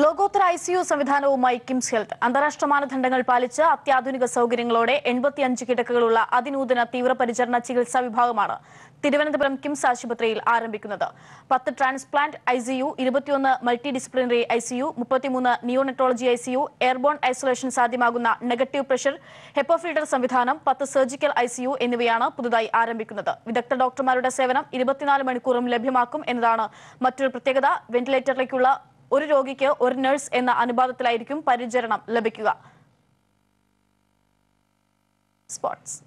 ലോകോത്തര I C U സംവിധാനവുമായി KIMS health അന്താരാഷ്ട്ര മാനദണ്ഡങ്ങൾ പാലിച്ച് അത്യാധുനിക സൗകര്യങ്ങളോടെ എൺപത്തിയഞ്ച് കിടക്കകളുള്ള അതിനൂതന തീവ്രപരിചരണ ചികിത്സാ വിഭാഗമാണ് തിരുവനന്തപുരം കിംസ് ആശുപത്രിയിൽ ആരംഭിക്കുന്നത്. പത്ത് ട്രാൻസ്പ്ലാന്റ് ഐ സി യു ഇരുപത്തിയൊന്ന് multi disciplinary I C U മുപ്പത്തിമൂന്ന് neonatology I C U airborne isolation സാധ്യമാകുന്ന നെഗറ്റീവ് പ്രഷർ ഹെപ്പോഫിൽട്ടർ സംവിധാനം പത്ത് സർജിക്കൽ ഐ സി യു എന്നിവയാണ് പുതുതായി ആരംഭിക്കുന്നത്. വിദഗ്ധ ഡോക്ടർമാരുടെ സേവനം ഇരുപത്തിനാല് മണിക്കൂറും ലഭ്യമാക്കും എന്നതാണ് മറ്റൊരു പ്രത്യേകത. വെന്റിലേറ്ററിലേക്കുള്ള ഒരു രോഗിക്ക് ഒരു നഴ്സ് എന്ന അനുപാതത്തിലായിരിക്കും പരിചരണം ലഭിക്കുക. സ്പോർട്സ്